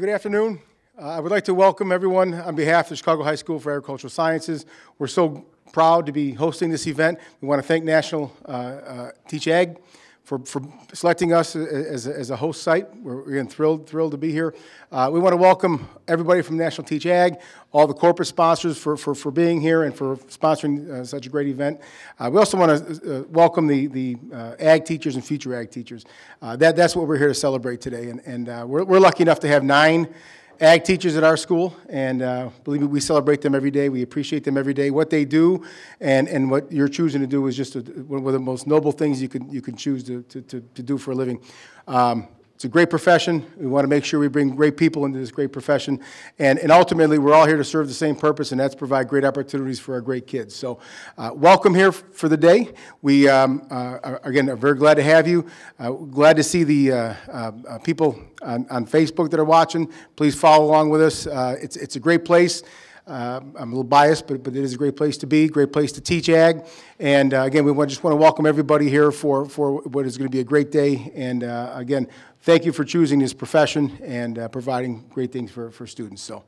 Good afternoon. Uh, I would like to welcome everyone on behalf of the Chicago High School for Agricultural Sciences. We're so proud to be hosting this event. We want to thank National uh, uh, Teach Ag for, for selecting us as a, as a host site. We're again thrilled, thrilled to be here. Uh, we want to welcome everybody from National Teach Ag, all the corporate sponsors for, for, for being here and for sponsoring uh, such a great event. Uh, we also want to uh, welcome the, the uh, ag teachers and future ag teachers. Uh, that, that's what we're here to celebrate today. And, and we're, we're lucky enough to have nine ag teachers at our school, and uh, believe me, we celebrate them every day. We appreciate them every day. What they do and, and what you're choosing to do is just a, one of the most noble things you can, you can choose to, to, to, to do for a living. Um, it's a great profession. We want to make sure we bring great people into this great profession. And, and ultimately, we're all here to serve the same purpose, and that's provide great opportunities for our great kids. So, uh, welcome here for the day. We, um, uh, are, again, are very glad to have you. Uh, glad to see the uh, uh, people on, on Facebook that are watching. Please follow along with us. Uh, it's, it's a great place. Uh, I'm a little biased, but, but it is a great place to be, great place to teach ag. And uh, again, we want, just want to welcome everybody here for, for what is going to be a great day. And uh, again, thank you for choosing this profession and uh, providing great things for, for students. So